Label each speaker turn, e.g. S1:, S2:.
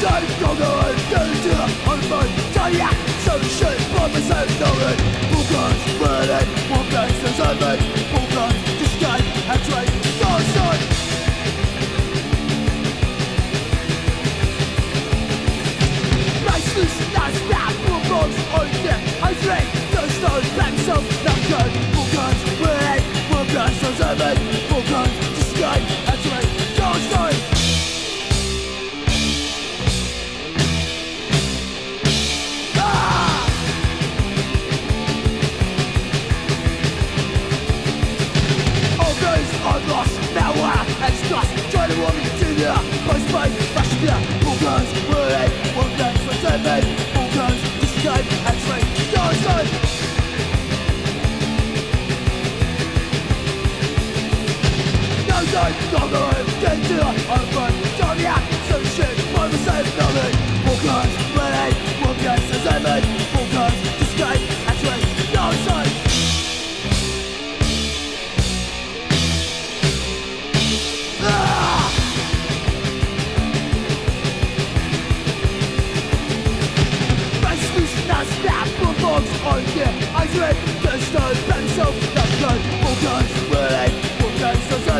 S1: zijn kangen, deuntje, armen, tanja, zo schön, wat we zijn nodig. Boekers, willen, boekers, er zijn wij, boekers, de sky, het train, your son. Meistens das Rap, boekers, heute, als Recht, das Stolz, beim Sof, Nacken, boekers, willen, boekers, er zijn wij, boekers, de sky, het train, your son. In Get to the open Don't out, some shit Why we save nothing All guns I dread the stone, pencil, the gun All guns, willing, all guns, so seven